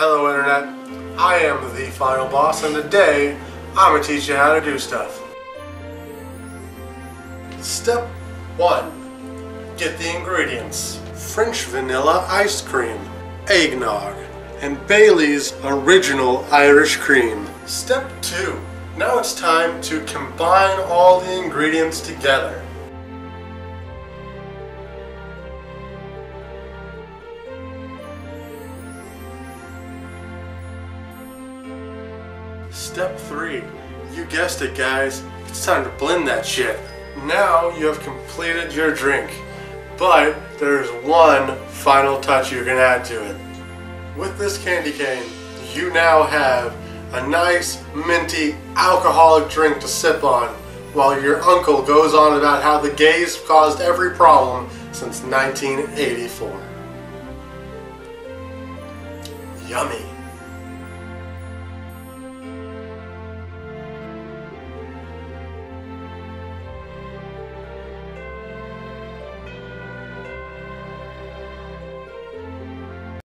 Hello Internet, I am the Final Boss and today I'm going to teach you how to do stuff. Step 1. Get the ingredients. French vanilla ice cream, eggnog, and Bailey's original Irish cream. Step 2. Now it's time to combine all the ingredients together. Step 3. You guessed it guys, it's time to blend that shit. Now you have completed your drink, but there's one final touch you can add to it. With this candy cane, you now have a nice, minty, alcoholic drink to sip on while your uncle goes on about how the gays caused every problem since 1984. Yummy.